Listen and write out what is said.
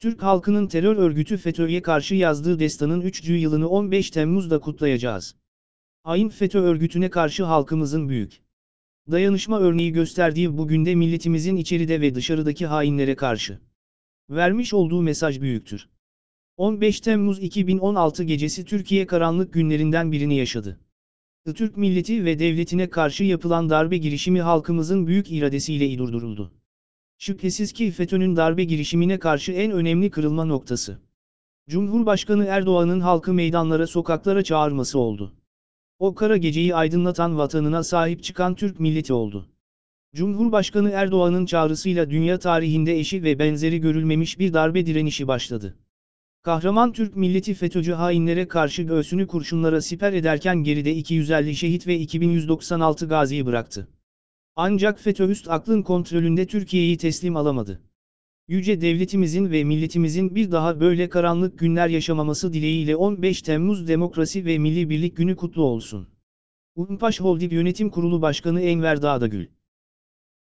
Türk halkının terör örgütü FETÖ'ye karşı yazdığı destanın 3. yılını 15 Temmuz'da kutlayacağız. Hain FETÖ örgütüne karşı halkımızın büyük dayanışma örneği gösterdiği bugün de milletimizin içeride ve dışarıdaki hainlere karşı vermiş olduğu mesaj büyüktür. 15 Temmuz 2016 gecesi Türkiye karanlık günlerinden birini yaşadı. Türk milleti ve devletine karşı yapılan darbe girişimi halkımızın büyük iradesiyle durduruldu. Şüphesiz ki FETÖ'nün darbe girişimine karşı en önemli kırılma noktası. Cumhurbaşkanı Erdoğan'ın halkı meydanlara sokaklara çağırması oldu. O kara geceyi aydınlatan vatanına sahip çıkan Türk milleti oldu. Cumhurbaşkanı Erdoğan'ın çağrısıyla dünya tarihinde eşi ve benzeri görülmemiş bir darbe direnişi başladı. Kahraman Türk milleti FETÖ'cü hainlere karşı göğsünü kurşunlara siper ederken geride 250 şehit ve 2196 gaziyi bıraktı. Ancak FETÖ üst aklın kontrolünde Türkiye'yi teslim alamadı. Yüce devletimizin ve milletimizin bir daha böyle karanlık günler yaşamaması dileğiyle 15 Temmuz Demokrasi ve Milli Birlik Günü kutlu olsun. Unpaş Holding Yönetim Kurulu Başkanı Enver Dağdagül